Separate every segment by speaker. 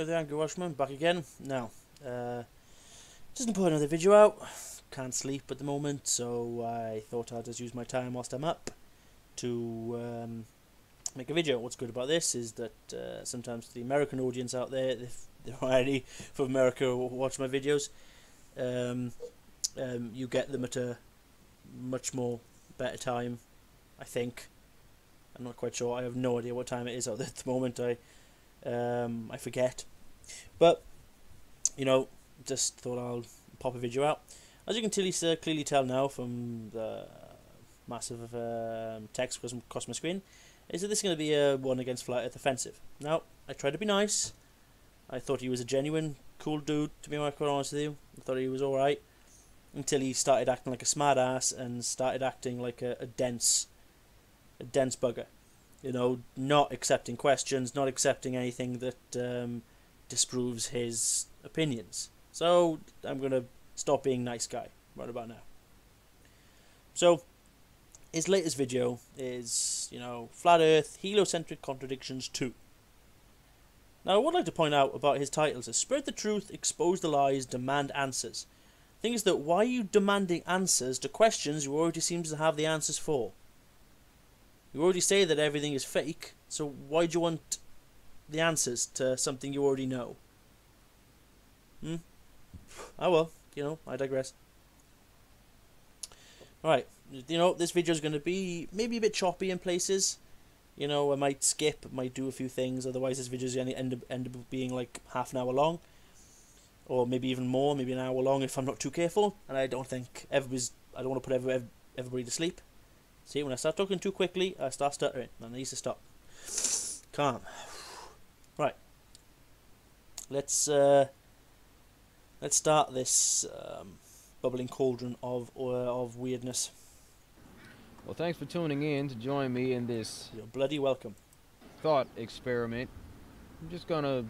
Speaker 1: Hello there, Angry Welshman, back again. Now, uh, just put another video out. Can't sleep at the moment, so I thought I'd just use my time whilst I'm up to um, make a video. What's good about this is that uh, sometimes the American audience out there, if there are any from America watch my videos, um, um, you get them at a much more better time, I think. I'm not quite sure. I have no idea what time it is at the moment. I um, I forget, but you know, just thought I'll pop a video out. As you can clearly, clearly tell now from the massive um, text across my screen, is that this is going to be a one against Flat Earth offensive. Now, I tried to be nice. I thought he was a genuine, cool dude, to be quite honest with you. I thought he was alright. Until he started acting like a smartass and started acting like a, a dense a dense bugger. You know, not accepting questions, not accepting anything that um, disproves his opinions. So I'm going to stop being nice guy right about now. So his latest video is, you know, Flat Earth Heliocentric Contradictions 2. Now, I would like to point out about his titles is Spread the Truth, Expose the Lies, Demand Answers. The thing is that why are you demanding answers to questions you already seem to have the answers for? You already say that everything is fake, so why do you want the answers to something you already know? Hmm? Oh well, you know, I digress. Alright, you know, this video is going to be maybe a bit choppy in places. You know, I might skip, might do a few things, otherwise this video is going to end up, end up being like half an hour long. Or maybe even more, maybe an hour long if I'm not too careful. And I don't think everybody's, I don't want to put everybody to sleep. See, when I start talking too quickly, I start stuttering, and I need to stop. Calm. Right. Let's uh, let's start this um, bubbling cauldron of uh, of weirdness.
Speaker 2: Well, thanks for tuning in to join me in this.
Speaker 1: You're bloody welcome.
Speaker 2: Thought experiment. I'm just gonna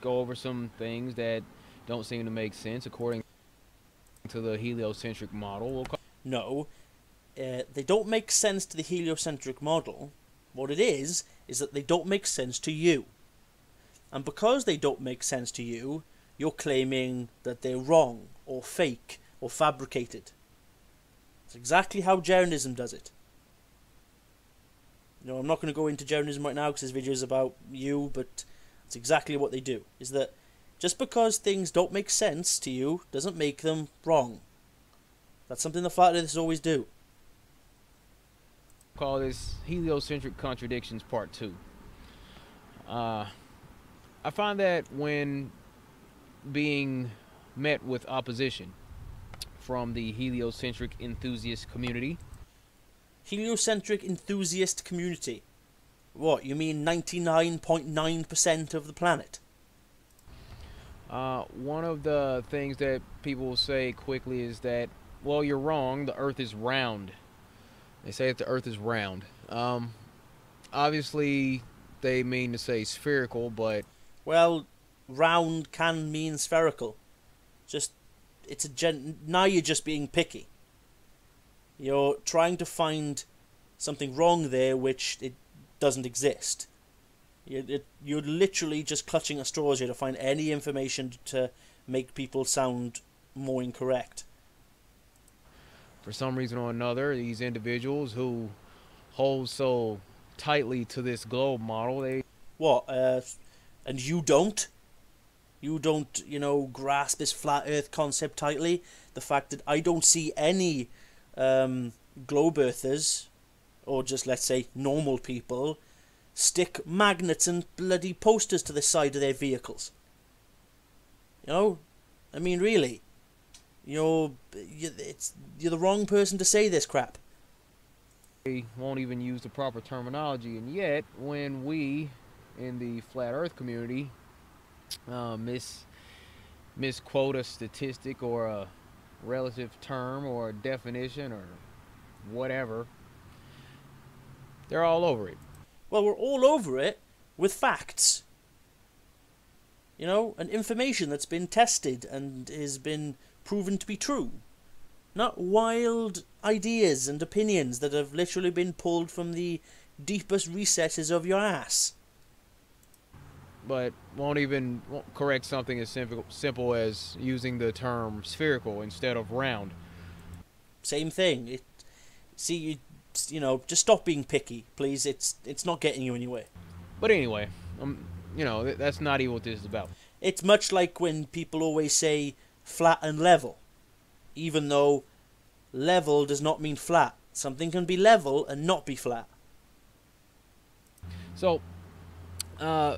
Speaker 2: go over some things that don't seem to make sense according to the heliocentric model. We'll
Speaker 1: no, uh, they don't make sense to the heliocentric model. What it is, is that they don't make sense to you. And because they don't make sense to you, you're claiming that they're wrong, or fake, or fabricated. It's exactly how Jeranism does it. You know, I'm not going to go into Jeranism right now because this video is about you, but it's exactly what they do. Is that just because things don't make sense to you doesn't make them wrong. That's something the flat earthers always do
Speaker 2: call this heliocentric contradictions part two. Uh, I find that when being met with opposition from the heliocentric enthusiast community.
Speaker 1: Heliocentric enthusiast community? What, you mean 99.9% of the planet?
Speaker 2: Uh, one of the things that people say quickly is that, well, you're wrong, the earth is round. They say that the Earth is round. Um, obviously, they mean to say spherical, but
Speaker 1: well, round can mean spherical. Just it's a gen. Now you're just being picky. You're trying to find something wrong there, which it doesn't exist. You're, you're literally just clutching at straws here to find any information to make people sound more incorrect
Speaker 2: for some reason or another, these individuals who hold so tightly to this globe model, they
Speaker 1: what? Uh, and you don't? You don't, you know, grasp this flat Earth concept tightly. The fact that I don't see any um, globe Earthers, or just let's say normal people, stick magnets and bloody posters to the side of their vehicles. You know, I mean, really you're you, it's you're the wrong person to say this crap.
Speaker 2: They won't even use the proper terminology, and yet when we in the flat Earth community uh, miss misquote a statistic or a relative term or a definition or whatever, they're all over it.
Speaker 1: Well, we're all over it with facts. You know, and information that's been tested and has been proven to be true. Not wild ideas and opinions that have literally been pulled from the deepest recesses of your ass.
Speaker 2: but won't even won't correct something as simple, simple as using the term spherical instead of round.
Speaker 1: Same thing. It, see, you, you know, just stop being picky, please. It's it's not getting you anywhere.
Speaker 2: But anyway, um, you know, th- that's not even what this is about.
Speaker 1: It's much like when people always say flat and level, even though level does not mean flat. Something can be level and not be flat.
Speaker 2: So, uh,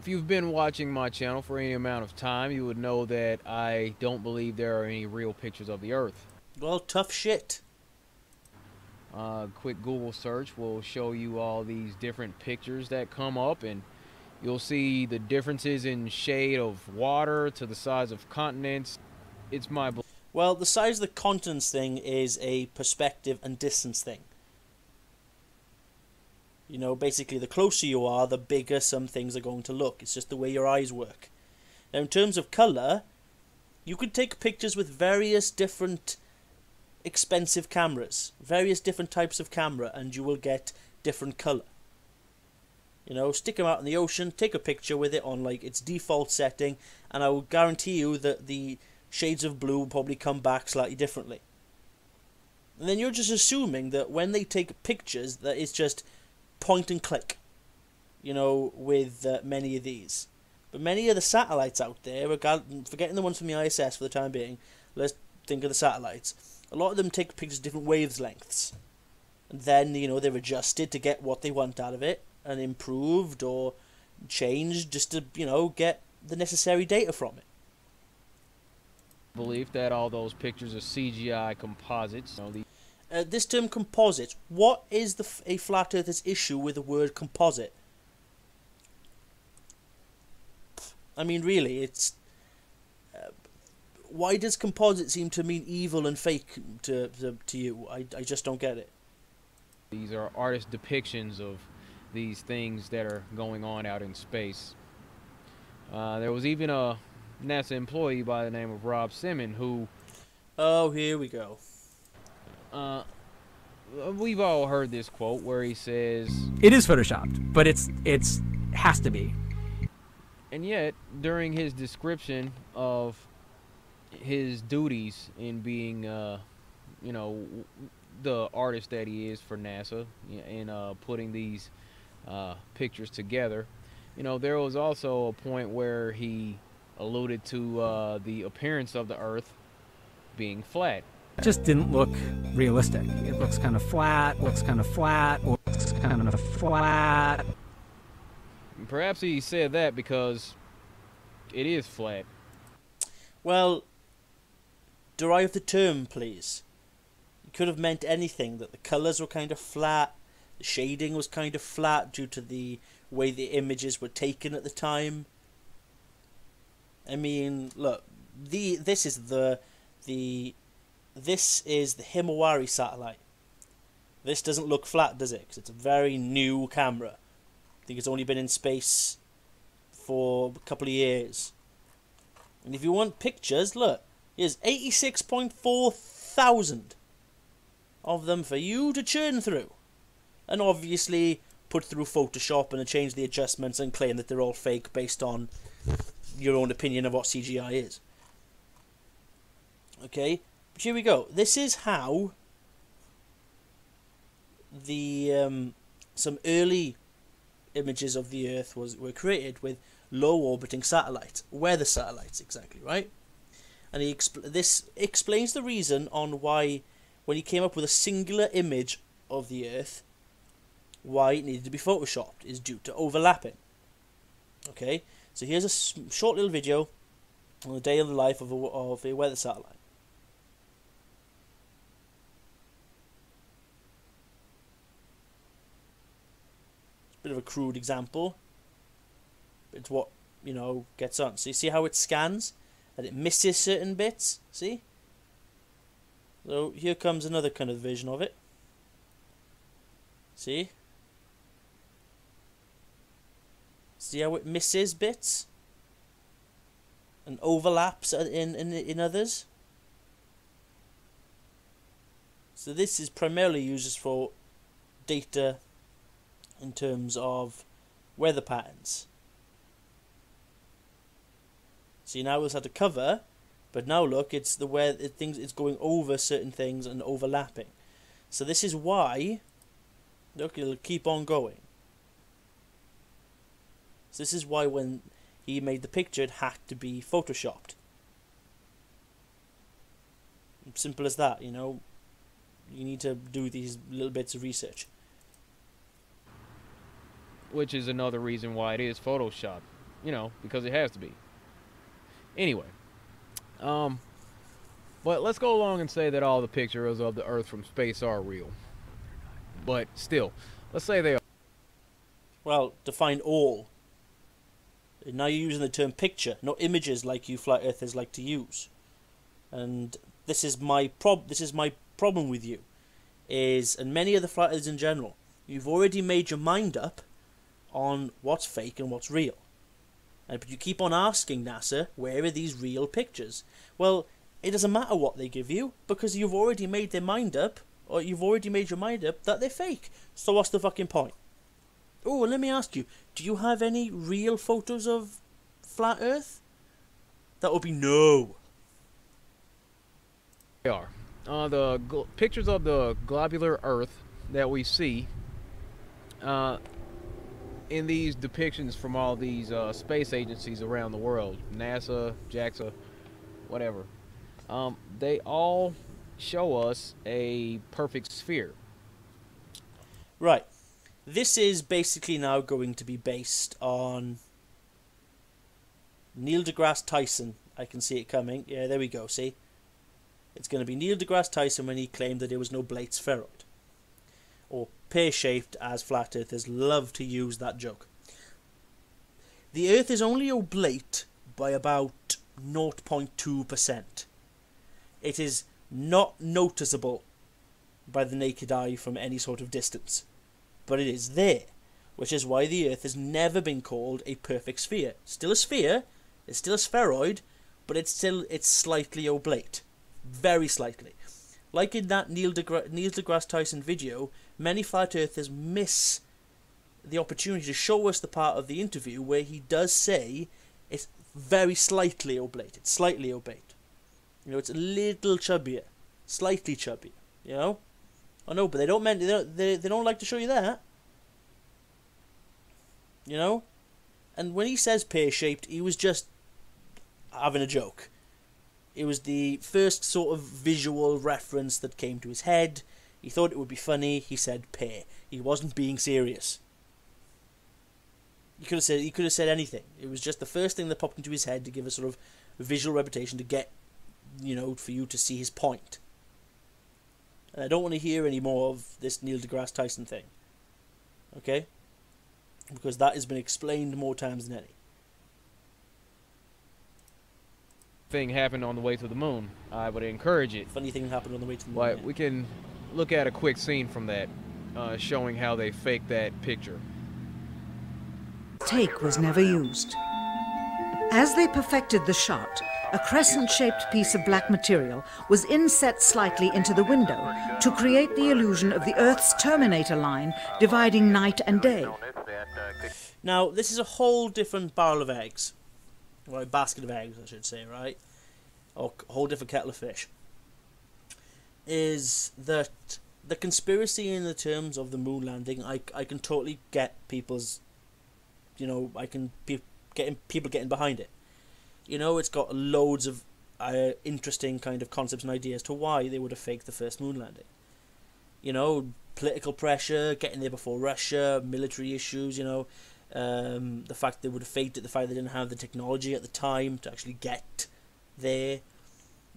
Speaker 2: if you've been watching my channel for any amount of time, you would know that I don't believe there are any real pictures of the Earth.
Speaker 1: Well, tough shit.
Speaker 2: Uh, quick Google search will show you all these different pictures that come up, and you'll see the differences in shade of water to the size of continents. It's my belief.
Speaker 1: Well, the size of the continents thing is a perspective and distance thing. You know, basically, the closer you are, the bigger some things are going to look. It's just the way your eyes work. Now, in terms of colour, you could take pictures with various different expensive cameras, various different types of camera, and you will get different colour. You know, stick them out in the ocean, take a picture with it on like its default setting, and I will guarantee you that the shades of blue will probably come back slightly differently. And then you're just assuming that when they take pictures, that it's just point and click. You know, with uh, many of these. But many of the satellites out there, forgetting the ones from the ISS for the time being, let's think of the satellites. A lot of them take pictures different wavelengths. And then, you know, they're adjusted to get what they want out of it, and improved or changed just to, you know, get the necessary data from it.
Speaker 2: Belief that all those pictures are CGI composites. You know, the
Speaker 1: uh, this term composite, what is the a flat earther's issue with the word composite? I mean, really, it's. Uh, why does composite seem to mean evil and fake to, to, to you? I, I just don't get it.
Speaker 2: These are artist depictions of these things that are going on out in space. Uh, there was even a NASA employee by the name of Rob Simmon who.
Speaker 1: Oh, here we go.
Speaker 2: Uh, we've all heard this quote where he says,
Speaker 3: "It is photoshopped, but it's it's has to be."
Speaker 2: And yet, during his description of his duties in being, uh, you know, the artist that he is for NASA in uh, putting these uh, pictures together, you know, there was also a point where he alluded to uh, the appearance of the Earth being flat.
Speaker 3: It just didn't look realistic. It looks kind of flat, looks kind of flat, looks kind of flat.
Speaker 2: Perhaps he said that because it is flat.
Speaker 1: Well, derive the term, please. It could have meant anything, that the colours were kind of flat, the shading was kind of flat due to the way the images were taken at the time. I mean, look, the this is the the this is the Himawari satellite. This doesn't look flat, does it? Because it's a very new camera. I think it's only been in space for a couple of years. And if you want pictures, look, here's 86.4 thousand of them for you to churn through. And obviously put through Photoshop and change the adjustments and claim that they're all fake based on your own opinion of what CGI is. Okay, but here we go. This is how the um, some early images of the Earth was were created with low orbiting satellites, weather satellites exactly, right? And he expl- this explains the reason on why when he came up with a singular image of the Earth, why it needed to be photoshopped is due to overlapping. Okay, so here's a short little video on the day of the life of a, of a weather satellite. bit of a crude example. But it's what, you know, gets on. So you see how it scans? And it misses certain bits? See? So here comes another kind of version of it. See? See how it misses bits? And overlaps in, in, in others? So this is primarily used for data in terms of weather patterns. See now it's had a cover, but now look, it's the where it things it's going over certain things and overlapping. So this is why. Look, it'll keep on going. So this is why when he made the picture, it had to be photoshopped. Simple as that, you know. You need to do these little bits of research.
Speaker 2: which is another reason why it is Photoshop, you know, because it has to be. Anyway, um, but let's go along and say that all the pictures of the Earth from space are real. But still, let's say they are.
Speaker 1: Well, define all. Now you're using the term picture, not images like you flat earthers like to use. And this is my prob this is my problem with you. Is and many of the flat earthers in general, you've already made your mind up on what's fake and what's real. And but you keep on asking NASA, where are these real pictures? Well, it doesn't matter what they give you, because you've already made their mind up, or you've already made your mind up that they're fake. So what's the fucking point? Oh, let me ask you, do you have any real photos of flat Earth? That would be no.
Speaker 2: They are. Uh, the gl- pictures of the globular Earth that we see uh, in these depictions from all these uh, space agencies around the world NASA, JAXA, whatever um, they all show us a perfect sphere.
Speaker 1: Right. This is basically now going to be based on Neil deGrasse Tyson. I can see it coming. Yeah, there we go, see? It's going to be Neil deGrasse Tyson when he claimed that there was an oblate spheroid. Or pear shaped, as flat earthers love to use that joke. The Earth is only oblate by about 0.2%. It is not noticeable by the naked eye from any sort of distance, but it is there, which is why the Earth has never been called a perfect sphere. Still a sphere, it's still a spheroid, but it's still it's slightly oblate, very slightly. Like in that Neil, deGra- Neil deGrasse Tyson video, many flat earthers miss the opportunity to show us the part of the interview where he does say it's very slightly oblate, it's slightly oblate. You know, it's a little chubbier, slightly chubbier. You know, I know, but they don't mean they don't, they, they don't like to show you that. You know, and when he says pear shaped, he was just having a joke. It was the first sort of visual reference that came to his head. He thought it would be funny. He said pear. He wasn't being serious. He could have said he could have said anything. It was just the first thing that popped into his head to give a sort of visual reputation to get, you know, for you to see his point. And I don't want to hear any more of this Neil deGrasse Tyson thing. Okay? Because that has been explained more times than any.
Speaker 2: Thing happened on the way to the moon. I would encourage it.
Speaker 1: Funny thing happened on the way to the moon.
Speaker 2: But
Speaker 1: yeah.
Speaker 2: we can look at a quick scene from that, uh, showing how they faked that picture.
Speaker 4: Take was never used. As they perfected the shot, a crescent shaped piece of black material was inset slightly into the window to create the illusion of the Earth's terminator line dividing night and day.
Speaker 1: Now, this is a whole different barrel of eggs. Or a basket of eggs, I should say, right? Or a whole different kettle of fish. Is that the conspiracy in the terms of the moon landing, I, I can totally get people's, you know, I can be getting people getting behind it. You know, it's got loads of uh, interesting kind of concepts and ideas to why they would have faked the first moon landing. You know, political pressure, getting there before Russia, military issues, you know, um, the fact they would have faked it, the fact they didn't have the technology at the time to actually get there,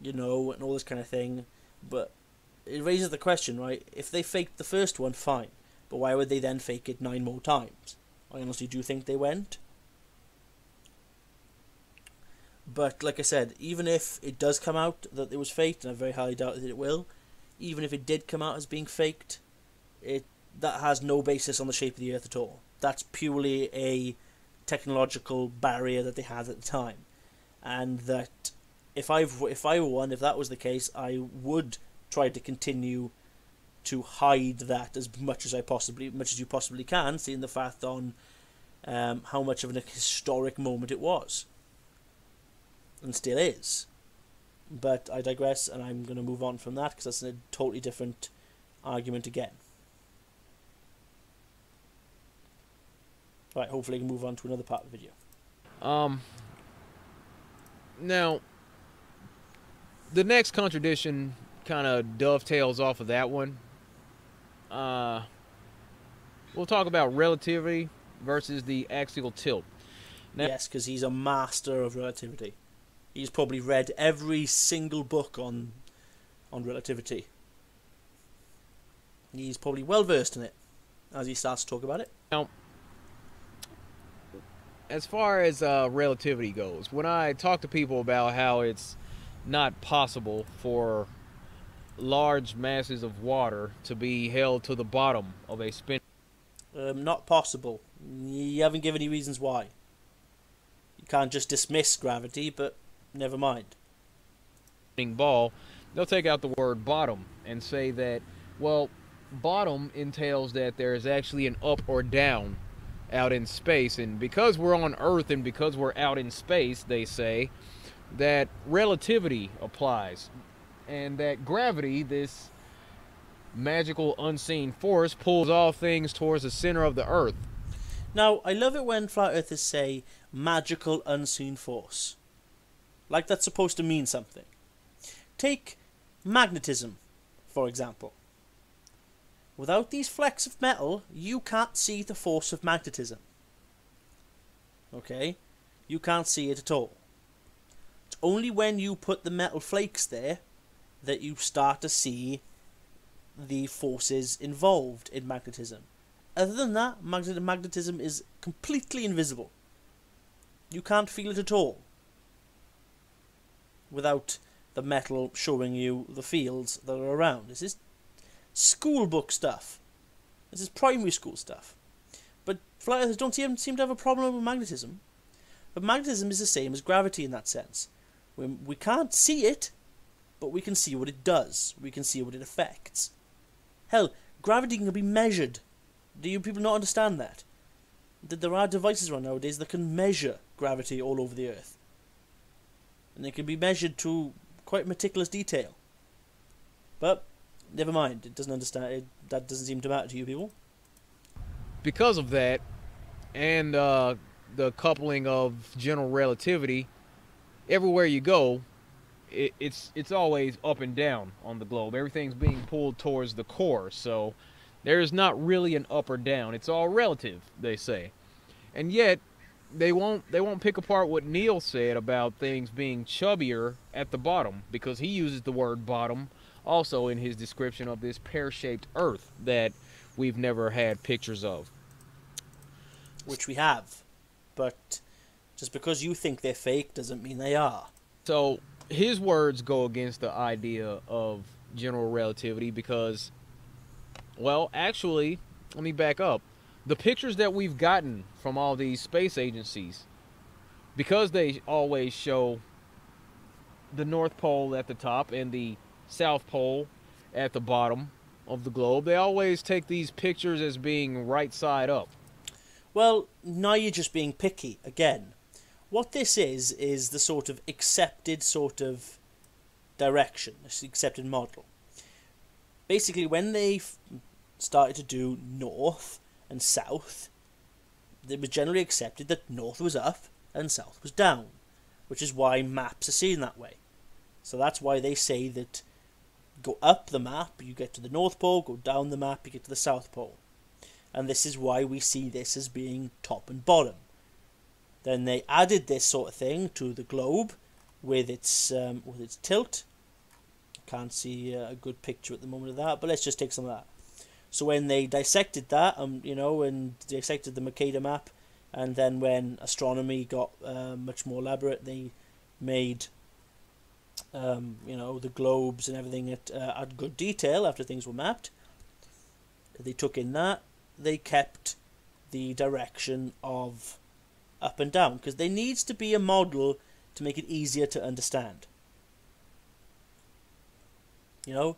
Speaker 1: you know, and all this kind of thing. But it raises the question, right? If they faked the first one, fine. But why would they then fake it nine more times? I honestly do think they went. But like I said, even if it does come out that it was faked, and I very highly doubt that it will, even if it did come out as being faked, it that has no basis on the shape of the Earth at all. That's purely a technological barrier that they had at the time, and that if I if I were one, if that was the case, I would try to continue to hide that as much as I possibly much as you possibly can, seeing the fact on um, how much of an historic moment it was. And still is. But I digress, and I'm going to move on from that because that's a totally different argument again. Right, hopefully I can move on to another part of the video.
Speaker 2: Um. Now, the next contradiction kind of dovetails off of that one. Uh, we'll talk about relativity versus the axial tilt. Now-
Speaker 1: yes, because he's a master of relativity. He's probably read every single book on on relativity. He's probably well versed in it as he starts to talk about it.
Speaker 2: Now, as far as uh, relativity goes, when I talk to people about how it's not possible for large masses of water to be held to the bottom of a spin.
Speaker 1: Um, not possible. You haven't given any reasons why. You can't just dismiss gravity, but never mind.
Speaker 2: ball, they'll take out the word bottom and say that, well, bottom entails that there is actually an up or down out in space. And because we're on Earth and because we're out in space, they say that relativity applies. And that gravity, this magical unseen force, pulls all things towards the center of the Earth.
Speaker 1: Now, I love it when flat earthers say magical unseen force. Like that's supposed to mean something. Take magnetism, for example. Without these flecks of metal, you can't see the force of magnetism. Okay? You can't see it at all. It's only when you put the metal flakes there that you start to see the forces involved in magnetism. Other than that, magnetism is completely invisible. You can't feel it at all without the metal showing you the fields that are around. This is school book stuff. This is primary school stuff. But flat earthers don't seem, seem to have a problem with magnetism. But magnetism is the same as gravity in that sense. We, we can't see it, but we can see what it does. We can see what it affects. Hell, gravity can be measured. Do you people not understand that? That there are devices around nowadays that can measure gravity all over the Earth. And they can be measured to quite meticulous detail. But never mind, it doesn't understand it, that doesn't seem to matter to you people.
Speaker 2: because of that and uh, the coupling of general relativity everywhere you go it, it's it's always up and down on the globe everything's being pulled towards the core so there's not really an up or down it's all relative they say and yet they won't they won't pick apart what Neil said about things being chubbier at the bottom because he uses the word bottom also in his description of this pear-shaped earth that we've never had pictures of.
Speaker 1: Which we have. But just because you think they're fake doesn't mean they are.
Speaker 2: So his words go against the idea of general relativity because, well, actually, let me back up. The pictures that we've gotten from all these space agencies, because they always show the North Pole at the top and the South Pole at the bottom of the globe, they always take these pictures as being right side up.
Speaker 1: Well, now you're just being picky again. What this is is the sort of accepted sort of direction, this accepted model. Basically, when they started to do north and south, it was generally accepted that north was up and south was down, which is why maps are seen that way. So that's why they say that go up the map, you get to the North Pole, go down the map, you get to the South Pole and this is why we see this as being top and bottom. Then they added this sort of thing to the globe with its um, with its tilt. Can't see a good picture at the moment of that, but let's just take some of that. So when they dissected that, um, you know, and dissected the Mercator map, and then when astronomy got uh, much more elaborate, they made, um, you know, the globes and everything at uh, at good detail after things were mapped. They took in that they kept the direction of up and down because there needs to be a model to make it easier to understand. You know,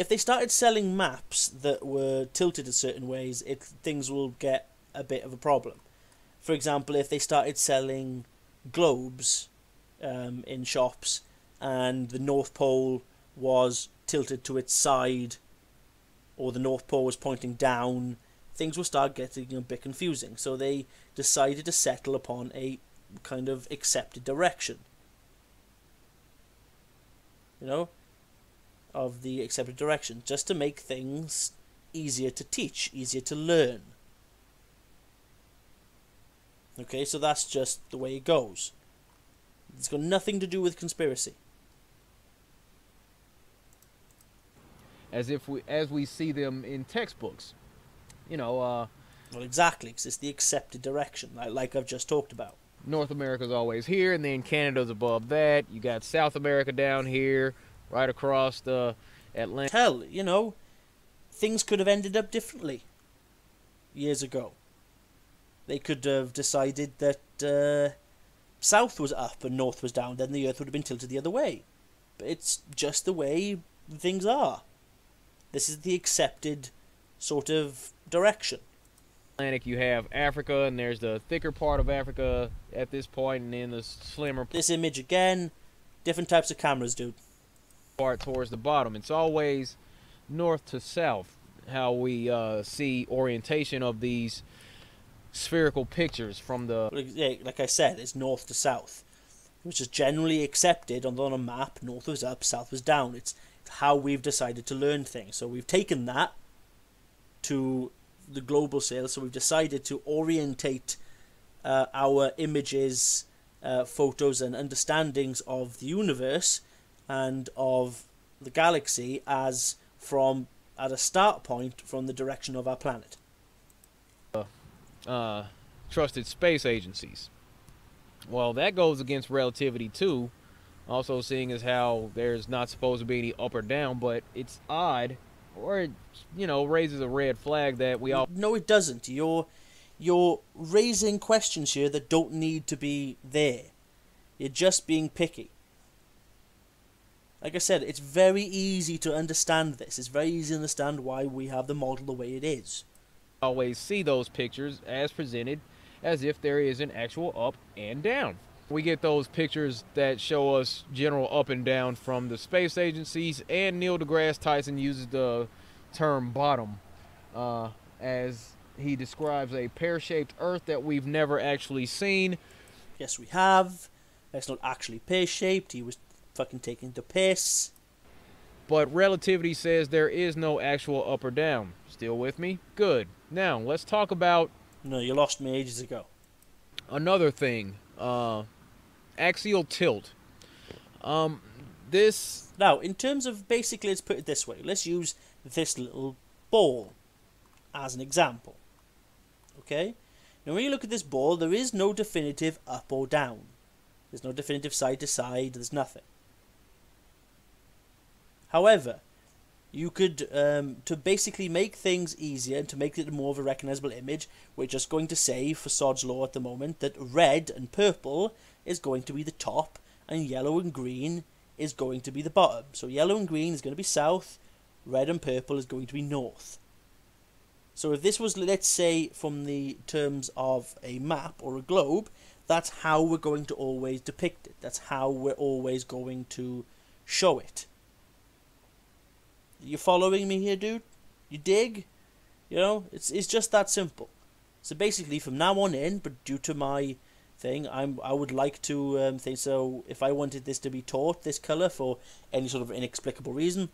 Speaker 1: if they started selling maps that were tilted in certain ways, it things will get a bit of a problem. For example, if they started selling globes um, in shops, and the North Pole was tilted to its side, or the North Pole was pointing down, things will start getting a bit confusing. So they decided to settle upon a kind of accepted direction. You know, of the accepted direction, just to make things easier to teach, easier to learn. Okay, so that's just the way it goes. It's got nothing to do with conspiracy.
Speaker 2: as if we as we see them in textbooks. You know, uh,
Speaker 1: Well, exactly, 'cause it's the accepted direction, like, like I've just talked about.
Speaker 2: North America's always here, and then Canada's above that. You got South America down here, right across the Atlantic.
Speaker 1: Hell, you know, things could have ended up differently years ago. They could have decided that uh, south was up and north was down, then the earth would have been tilted the other way. But it's just the way things are. This is the accepted sort of direction.
Speaker 2: Atlantic, you have Africa, and there's the thicker part of Africa at this point, and then the slimmer
Speaker 1: This image again, different types of cameras, dude.
Speaker 2: Part towards the bottom. It's always north to south how we uh, see orientation of these spherical pictures from the
Speaker 1: Like, I said, it's north to south, which is generally accepted on, on a map. North was up, south was down. It's how we've decided to learn things. So we've taken that to the global scale. So we've decided to orientate uh, our images, uh, photos, and understandings of the universe and of the galaxy as from at a start point from the direction of our planet.
Speaker 2: uh, trusted space agencies. Well, that goes against relativity too. Also, seeing as how there's not supposed to be any up or down, but it's odd, or it, you know, raises a red flag that we all
Speaker 1: No, it doesn't. You're you're raising questions here that don't need to be there. You're just being picky. Like I said, it's very easy to understand this. It's very easy to understand why we have the model the way it is.
Speaker 2: always see those pictures as presented as if there is an actual up and down. We get those pictures that show us general up and down from the space agencies, and Neil deGrasse Tyson uses the term bottom uh, as he describes a pear shaped Earth that we've never actually seen.
Speaker 1: Yes, we have. It's not actually pear shaped. He was fucking taking the piss.
Speaker 2: But relativity says there is no actual up or down. Still with me? Good. Now, let's talk about
Speaker 1: No, you lost me ages ago.
Speaker 2: another thing uh, axial tilt. Um, this
Speaker 1: Now, in terms of basically, let's put it this way. Let's use this little ball as an example. Okay? Now, when you look at this ball, there is no definitive up or down. There's no definitive side to side. There's nothing. However, you could, um, to basically make things easier and to make it more of a recognizable image, we're just going to say for Sod's Law at the moment that red and purple is going to be the top and yellow and green is going to be the bottom. So yellow and green is going to be south, red and purple is going to be north. So if this was, let's say, from the terms of a map or a globe, that's how we're going to always depict it. That's how we're always going to show it. You following me here, dude? You dig? You know, it's it's just that simple. So basically, from now on in, but due to my thing, I'm I would like to um, think so. If I wanted this to be taught this color for any sort of inexplicable reason,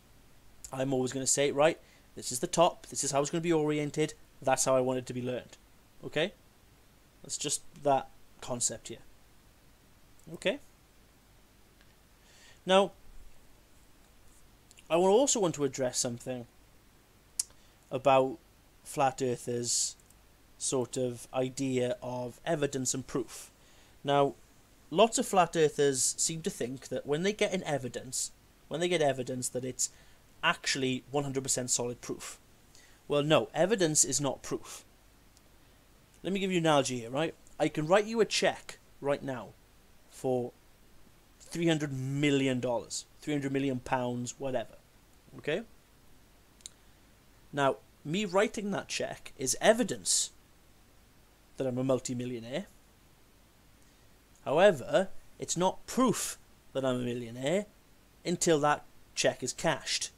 Speaker 1: I'm always going to say it right. This is the top. This is how it's going to be oriented. That's how I want it to be learned. Okay. That's just that concept here. Okay. Now, I also want to address something about flat earthers' sort of idea of evidence and proof. Now, lots of flat earthers seem to think that when they get an evidence, when they get evidence that it's actually 100% solid proof. Well, no, evidence is not proof. Let me give you an analogy here, right? I can write you a check right now for $300 million, 300 million pounds, whatever. Okay? Now, me writing that check is evidence that I'm a multimillionaire. However, It's not proof that I'm a millionaire until that check is cashed.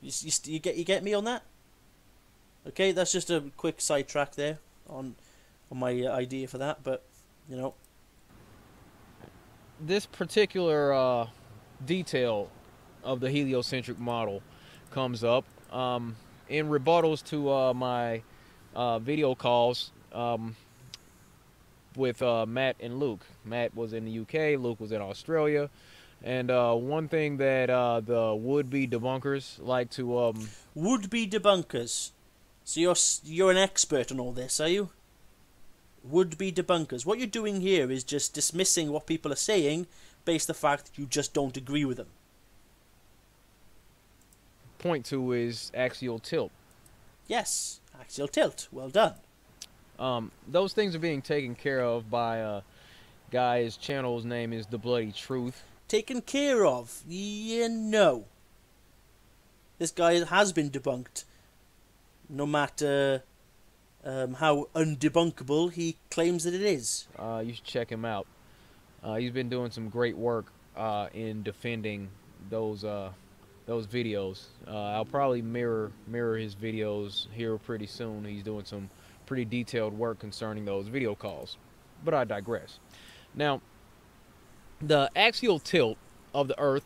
Speaker 1: You, you, you get you get me on that? Okay, that's just a quick sidetrack there on on my uh, idea for that, but you know,
Speaker 2: this particular uh, detail of the heliocentric model comes up um, in rebuttals to uh, my uh, video calls um, with uh, Matt and Luke. Matt was in the UK, Luke was in Australia. And uh, one thing that uh, the would-be debunkers like to um,
Speaker 1: would-be debunkers. So you're you're an expert on all this, are you? Would-be debunkers. What you're doing here is just dismissing what people are saying based on the fact that you just don't agree with them.
Speaker 2: two is axial tilt.
Speaker 1: Yes, axial tilt. Well done.
Speaker 2: Um, those things are being taken care of by a guy. His channel's name is The Bloody Truth
Speaker 1: taken care of. You know. This guy has been debunked. No matter um, how undebunkable he claims that it is.
Speaker 2: Uh, you should check him out. Uh, he's been doing some great work uh, in defending those uh, those videos. Uh, I'll probably mirror mirror his videos here pretty soon. He's doing some pretty detailed work concerning those video calls. But I digress. Now, the axial tilt of the Earth,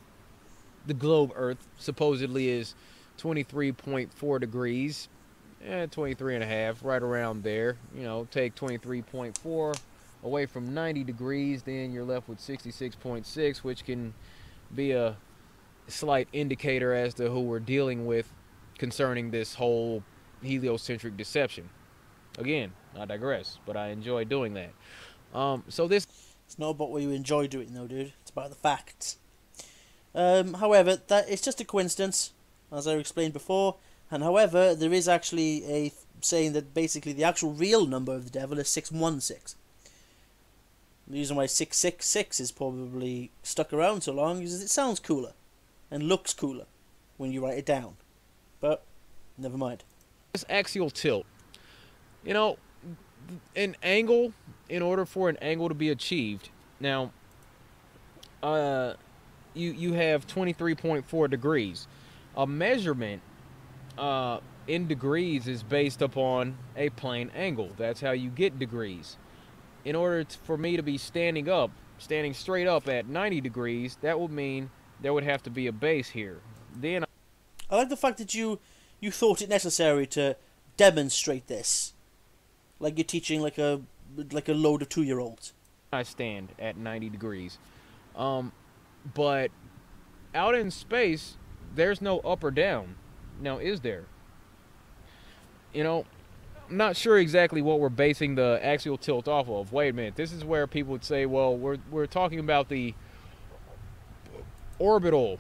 Speaker 2: the globe Earth, supposedly is 23.4 degrees, eh, 23 and a half, right around there. You know, take 23.4 away from 90 degrees, then you're left with 66.6, which can be a slight indicator as to who we're dealing with concerning this whole heliocentric deception. Again, I digress, but I enjoy doing that. Um, so this
Speaker 1: it's not about what you enjoy doing, though, dude. It's about the facts. Um, however, that it's just a coincidence, as I explained before. And however, there is actually a saying that basically the actual real number of the devil is six one six. The reason why six six six is probably stuck around so long is it sounds cooler, and looks cooler, when you write it down. But never mind.
Speaker 2: This axial tilt, you know, an angle in order for an angle to be achieved. Now, uh, you you have 23.4 degrees. A measurement uh, in degrees is based upon a plane angle. That's how you get degrees. In order to, for me to be standing up, standing straight up at 90 degrees, that would mean there would have to be a base here. Then
Speaker 1: I like the fact that you you thought it necessary to demonstrate this like you're teaching like a like a load of two year olds.
Speaker 2: I stand at 90 degrees. Um, but out in space, there's no up or down. Now, is there? You know, not sure exactly what we're basing the axial tilt off of. Wait a minute. This is where people would say, well, we're, we're talking about the orbital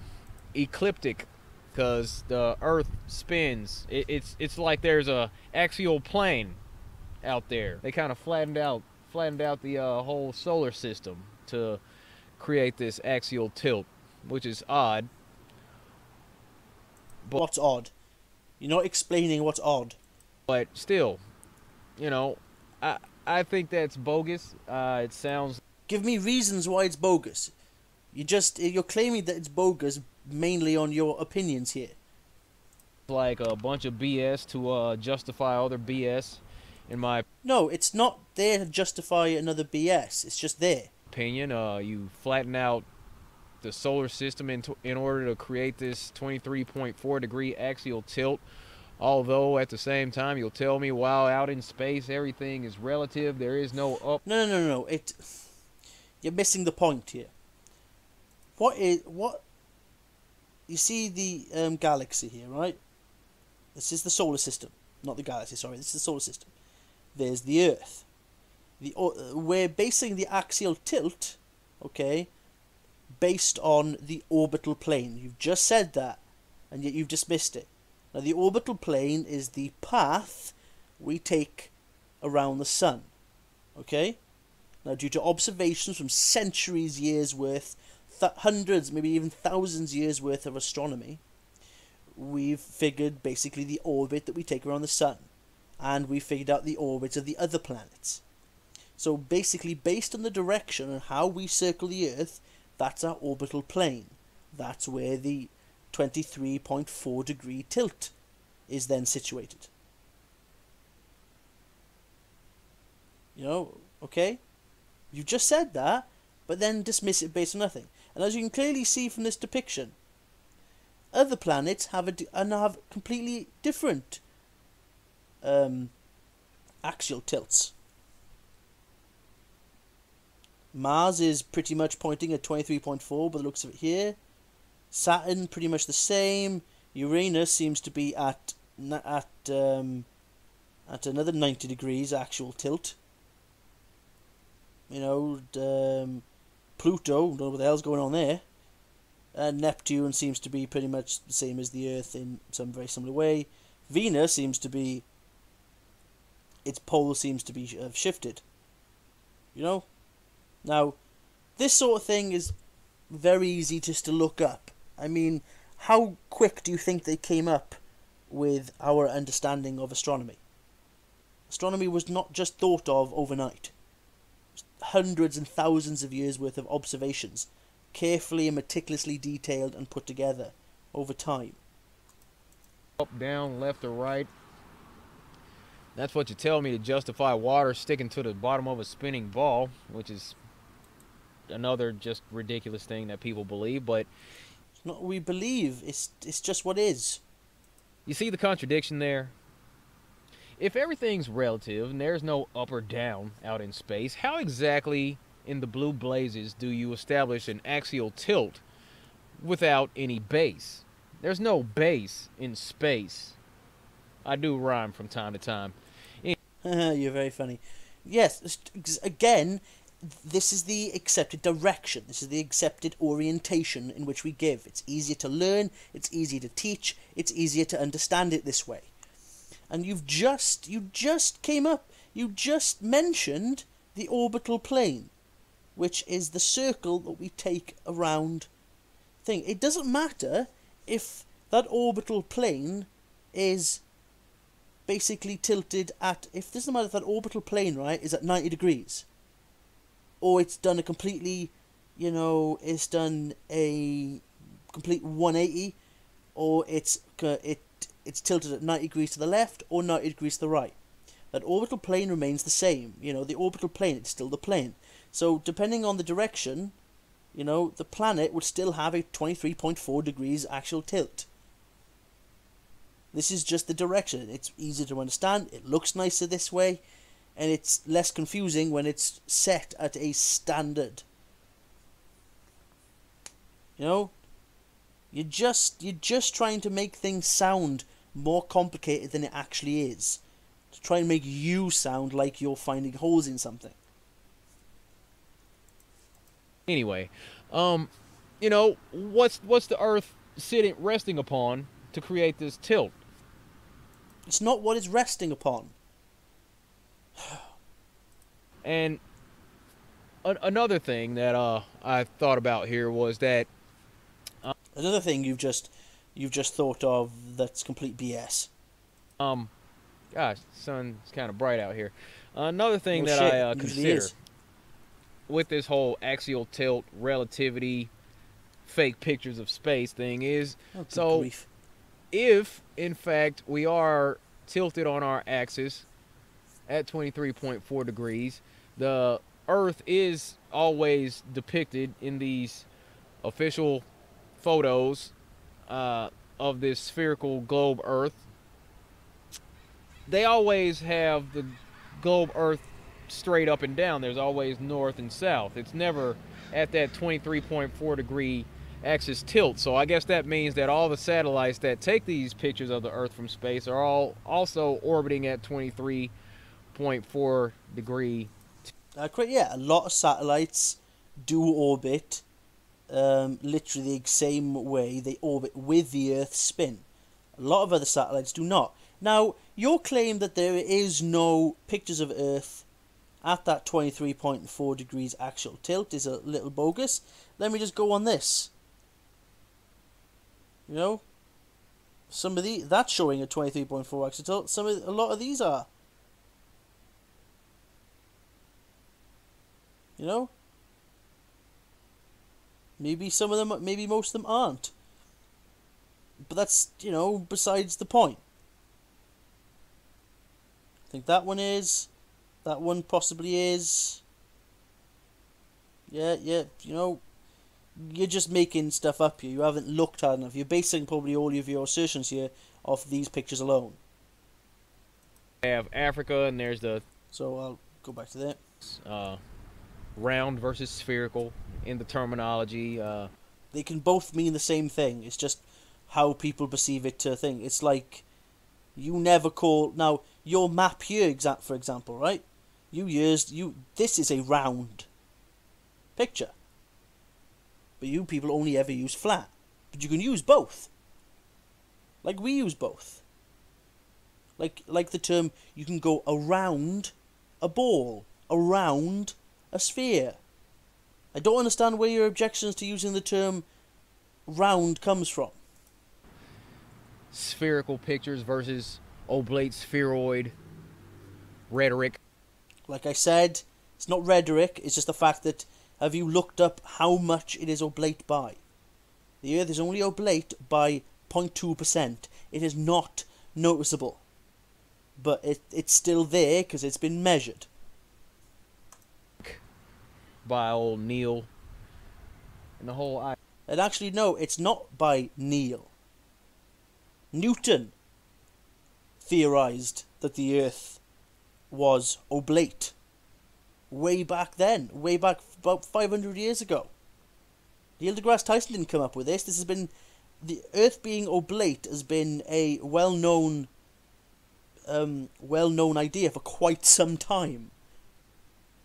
Speaker 2: ecliptic because the Earth spins. It, it's, it's like there's a axial plane out there. They kind of flattened out flattened out the uh, whole solar system to create this axial tilt, which is odd.
Speaker 1: But what's odd? You're not explaining what's odd.
Speaker 2: But still, you know, I I think that's bogus. Uh, it sounds.
Speaker 1: Give me reasons why it's bogus. You just you're claiming that it's bogus mainly on your opinions here.
Speaker 2: Like a bunch of BS to uh, justify other BS in my
Speaker 1: no, it's not there to justify another BS. It's just there.
Speaker 2: Opinion. Uh, you flatten out the solar system in in order to create this 23.4 degree axial tilt. Although at the same time you'll tell me while out in space everything is relative, there is no up.
Speaker 1: No, no, no, no. It. You're missing the point here. What is what? You see the um, galaxy here, right? This is the solar system, not the galaxy. Sorry, this is the solar system there's the Earth. The, uh, we're basing the axial tilt, okay, based on the orbital plane. You've just said that, and yet you've dismissed it. Now, the orbital plane is the path we take around the sun, okay? Now, due to observations from centuries years worth, th- hundreds, maybe even thousands years worth of astronomy, we've figured basically the orbit that we take around the sun and we figured out the orbits of the other planets. So basically, based on the direction and how we circle the Earth, that's our orbital plane. That's where the 23.4 degree tilt is then situated. You know, okay? You just said that, but then dismiss it based on nothing. And as you can clearly see from this depiction, other planets have a and have completely different um, axial tilts. Mars is pretty much pointing at 23.4 by the looks of it here. Saturn pretty much the same. Uranus seems to be at at um, at another 90 degrees axial tilt. You know, um, Pluto, don't know what the hell's going on there. And Neptune seems to be pretty much the same as the Earth in some very similar way. Venus seems to be its pole seems to be have shifted. You know, now this sort of thing is very easy just to look up. I mean, how quick do you think they came up with our understanding of astronomy? Astronomy was not just thought of overnight. Hundreds and thousands of years worth of observations, carefully and meticulously detailed and put together over time.
Speaker 2: Up, down, left, or right. That's what you tell me to justify water sticking to the bottom of a spinning ball, which is another just ridiculous thing that people believe, but
Speaker 1: not what we believe, it's it's just what is.
Speaker 2: You see the contradiction there? If everything's relative and there's no up or down out in space, how exactly in the blue blazes do you establish an axial tilt without any base? There's no base in space. I do rhyme from time to time.
Speaker 1: You're very funny. Yes, again, this is the accepted direction. This is the accepted orientation in which we give. It's easier to learn, it's easier to teach, it's easier to understand it this way. And you've just you just came up, you just mentioned the orbital plane, which is the circle that we take around thing. It doesn't matter if that orbital plane is basically tilted at if this doesn't matter if that orbital plane, right, is at ninety degrees or it's done a completely, you know, it's done a complete 180, or it's it it's tilted at 90 degrees to the left or 90 degrees to the right. That orbital plane remains the same. You know, the orbital plane, it's still the plane. So depending on the direction, you know, the planet would still have a 23.4 degrees axial tilt. This is just the direction. It's easy to understand. It looks nicer this way and it's less confusing when it's set at a standard. You know, you're just you're just trying to make things sound more complicated than it actually is. To try and make you sound like you're finding holes in something.
Speaker 2: Anyway, um, you know, what's what's the earth sitting resting upon to create this tilt?
Speaker 1: It's not what it's resting upon.
Speaker 2: And another thing that uh, I thought about here was that
Speaker 1: uh, another thing you've just you've just thought of that's complete BS.
Speaker 2: Um, gosh, sun's kind of bright out here. Uh, another thing well, that shit, I uh, consider with this whole axial tilt, relativity, fake pictures of space thing is oh, so grief. if in fact we are tilted on our axis at 23.4 degrees. The Earth is always depicted in these official photos uh, of this spherical globe Earth. They always have the globe Earth straight up and down. There's always north and south. It's never at that 23.4 degree axis tilt. So I guess that means that all the satellites that take these pictures of the Earth from space are all also orbiting at 23 0.4 degree.
Speaker 1: Uh, yeah, a lot of satellites do orbit um, literally the same way they orbit with the Earth's spin. A lot of other satellites do not. Now, your claim that there is no pictures of Earth at that 23.4 degrees axial tilt is a little bogus. Let me just go on this. You know, some of the that's showing a 23.4 axial tilt. Some of a lot of these are. You know? Maybe some of them, maybe most of them aren't. But that's, you know, besides the point. I think that one is. That one possibly is. Yeah, yeah, you know, you're just making stuff up here. You haven't looked hard enough. You're basing probably all of your assertions here off these pictures alone.
Speaker 2: I have Africa, and there's the
Speaker 1: So I'll go back to that.
Speaker 2: uh, round versus spherical in the terminology. Uh,
Speaker 1: They can both mean the same thing. It's just how people perceive it to thing. It's like you never call now your map here, exact for example, right? You used you. This is a round picture, but you people only ever use flat. But you can use both. Like we use both. Like like the term you can go around a ball, around a sphere. I don't understand where your objections to using the term round comes from.
Speaker 2: spherical pictures versus oblate spheroid rhetoric.
Speaker 1: Like I said, it's not rhetoric, it's just the fact that have you looked up how much it is oblate by? The Earth is only oblate by 0.2%. It is not noticeable. But it, it's still there because it's been measured.
Speaker 2: By old Neil. And the whole I
Speaker 1: And actually, no, it's not by Neil. Newton theorized that the Earth was oblate. Way back then, way back about 500 years ago. Neil deGrasse Tyson didn't come up with this. This has been. The Earth being oblate has been a well known. Um, well known idea for quite some time.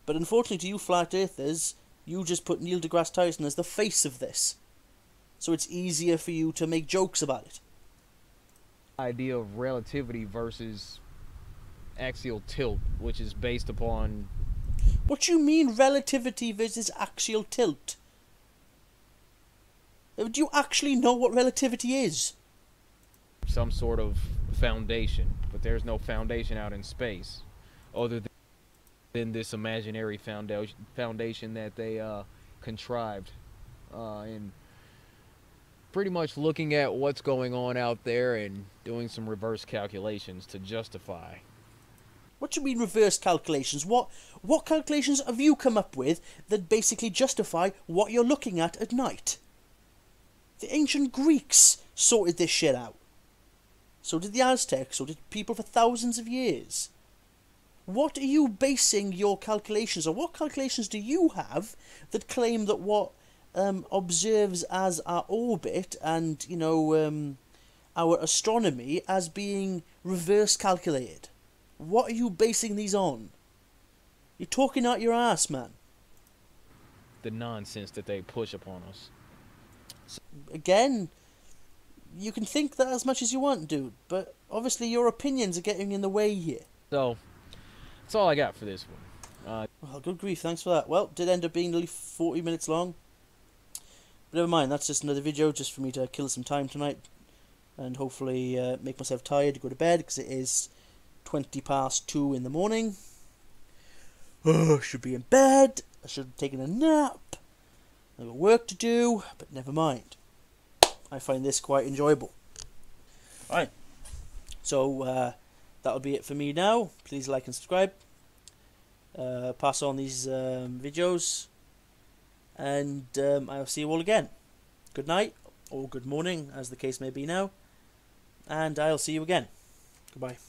Speaker 1: But unfortunately, to you flat earthers, you just put Neil deGrasse Tyson as the face of this so it's easier for you to make jokes about it.
Speaker 2: idea of relativity versus axial tilt, which is based upon
Speaker 1: What you mean relativity versus axial tilt? Uh, Do you actually know what relativity is?
Speaker 2: some sort of foundation, but there's no foundation out in space other than, than this imaginary foundation foundation that they uh, contrived uh, and pretty much looking at what's going on out there and doing some reverse calculations to justify
Speaker 1: What do you mean reverse calculations? What what calculations have you come up with that basically justify what you're looking at at night? The ancient Greeks sorted this shit out. So did the Aztecs, so did people for thousands of years. What are you basing your calculations on? What calculations do you have that claim that what um, observes as our orbit and, you know, um, our astronomy as being reverse calculated? What are you basing these on? You're talking out your ass, man.
Speaker 2: the nonsense that they push upon us.
Speaker 1: Again, you can think that as much as you want, dude, but obviously your opinions are getting in the way here.
Speaker 2: So that's all I got for this one. Uh,
Speaker 1: Well, good grief, thanks for that. Well, did end up being nearly 40 minutes long. But never mind, that's just another video just for me to kill some time tonight. And hopefully uh, make myself tired to go to bed, because it is 20 past 2 in the morning. Oh, I should be in bed. I should have taken a nap. I've got work to do, but never mind. I find this quite enjoyable. Alright, so uh, that'll be it for me now. Please like and subscribe uh, pass on these um, videos, and um, I'll see you all again. Good night, or good morning, as the case may be now, and I'll see you again. Goodbye.